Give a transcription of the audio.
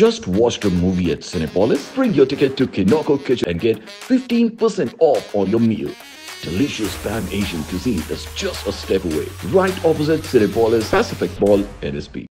Just watch the movie at Cinepolis, bring your ticket to Kinoko Kitchen and get 15% off on your meal. Delicious Pan Asian cuisine is just a step away, right opposite Cinepolis Pacific Mall, NSP.